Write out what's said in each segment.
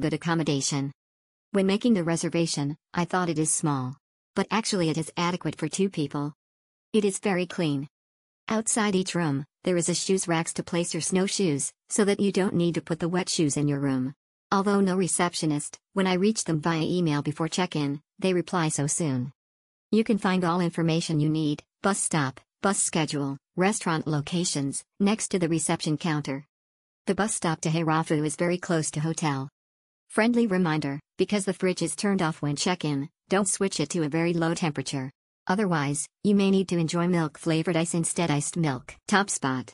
good accommodation. When making the reservation, I thought it is small. But actually it is adequate for two people. It is very clean. Outside each room, there is a shoes racks to place your snowshoes, so that you don't need to put the wet shoes in your room. Although no receptionist, when I reach them via email before check-in, they reply so soon. You can find all information you need, bus stop, bus schedule, restaurant locations, next to the reception counter. The bus stop to Hirafu is very close to hotel. Friendly reminder, because the fridge is turned off when check-in, don't switch it to a very low temperature. Otherwise, you may need to enjoy milk-flavored ice instead iced milk. Top spot.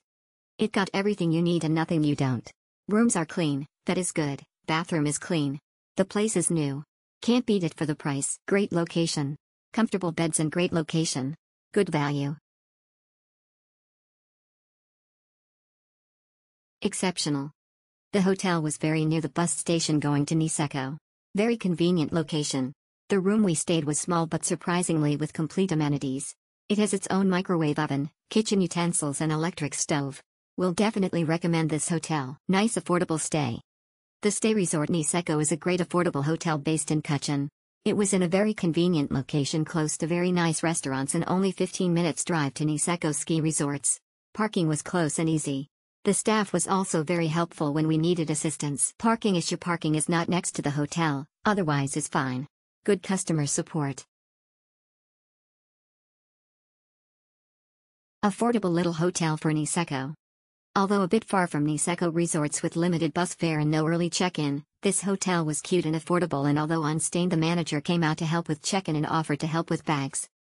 It got everything you need and nothing you don't. Rooms are clean, that is good, bathroom is clean. The place is new. Can't beat it for the price. Great location. Comfortable beds and great location. Good value. Exceptional. The hotel was very near the bus station going to Niseko. Very convenient location. The room we stayed was small but surprisingly with complete amenities. It has its own microwave oven, kitchen utensils and electric stove. We'll definitely recommend this hotel. Nice affordable stay. The Stay Resort Niseko is a great affordable hotel based in Kutchan. It was in a very convenient location close to very nice restaurants and only 15 minutes drive to Niseko ski resorts. Parking was close and easy. The staff was also very helpful when we needed assistance. Parking issue parking is not next to the hotel, otherwise is fine. Good customer support. Affordable little hotel for Niseko. Although a bit far from Niseko resorts with limited bus fare and no early check-in, this hotel was cute and affordable and although unstained the manager came out to help with check-in and offered to help with bags.